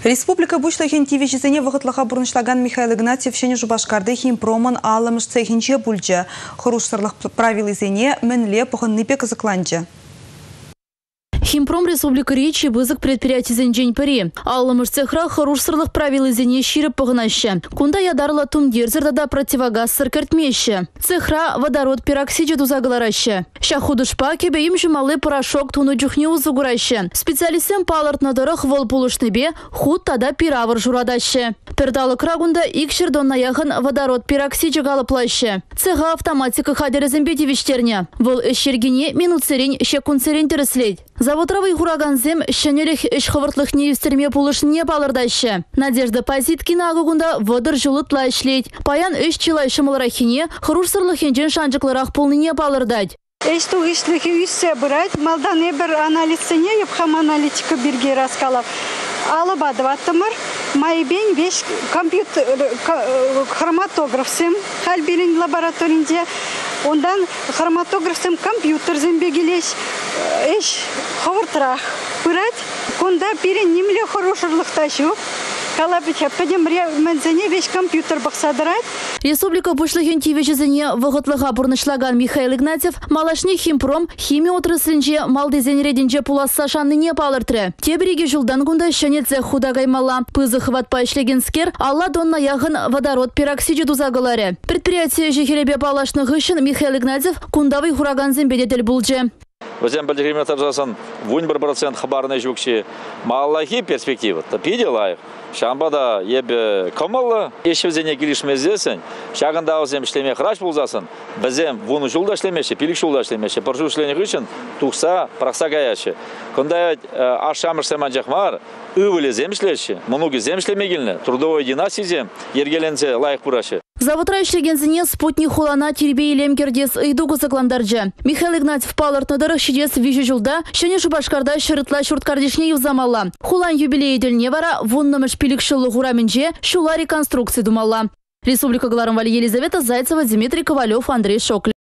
Республика бушлахин тивешізіне вғытлыға бұрыншлаган Михаил Игнатьев шені жұбашқарды химпромын алымыш цехінче бүлчі. Құрушсырлық правил изене мінле пұхынныпе кызықланчы. Химпром Республика Речи вызык предприятий зенжень пари. Аллымыш цехра хорошсырлық правил изене ширіп пығынашы. Кунда ядарла тумдерзер да противогаз сыркертмеші. Цехра водород пероксиде дузагаларашы. Шахудышпа кебеим жумалы порошок туну жүхне узугурашы. Специалистен паларт надырық вол бе худ тада пиравыр журадашы. Пердалы крагунда донна яғын водород пероксиде галыплашы. Цеха автоматика хадерезен виштерне. Вол эшергене минут серень шекун серень тереслейд. Заводровый хураганзем шенелих іш хывыртлых невестерме не балырдайшы. Надежда Позиткина агугунда водыр жылытла ішлейд. Паян үш чилай шымылрахине хырурсырлых енжен шанжықлырақ не балырдайд. Эшту ишлихи үссе бұрайд, малдан ебір анализсене епхам аналитика бірге раскалав. Алып адываттымыр, майбен беш компьютер, хроматографсым, халбирин лабораторинде, ондан хроматографсым компьютер зімбегелеш, эш ховыртырақ. Бұрайд, конда бірін немле хорошырлықта Калабича, пәдем мәнзіне веш компьютер бақсадырайд. Республика бұрнышлаган Михаил Игнатьев малашни химпром химия отраслінже малдезенредінже пуласса шанныне палыртыры. Тебіреге жылдан күнді шанетзе худагаймала. Пызы хватпа ішлегенскер алла донна яғын водород пероксиде дузагылары. Предприятие жехеребе палашны ғышын Михаил Игнатьев кундавый хураганзен бедетел бұлжы. Өзен білдіргеметр жасын 11% хабарны жүкші малахи перспектива. Тапиде лайық. Шамбада ебі кымылы, ешімзене келішмездесін, шағында өзем ішлеме қыраш болзасын, бізем вуны жылда ішлемеші, пилік жылда ішлемеші, бір жыл ішленік үшін тұқса, прақса гаяшы. Күндай ашамыш сәман жақмар, үвілі земшлеші, мұнуғы земшлемегіліні, трудовой династия зем, ергеленсе лайық бұрашы. Заводра ишлегензіне спутник хулана тербей лемкердес кызыкландаржы. Михаил Игнатьев палыртныдыр шидес вижу жылда, шыне шубашкарда шырытла шурткардешне евзамалла. Хулан юбилей дельне вара, вуннымыш пилік шылы шула реконструкция думалла. Республика Гларымвали Елизавета Зайцева, Дмитрий Ковалев, Андрей Шокль.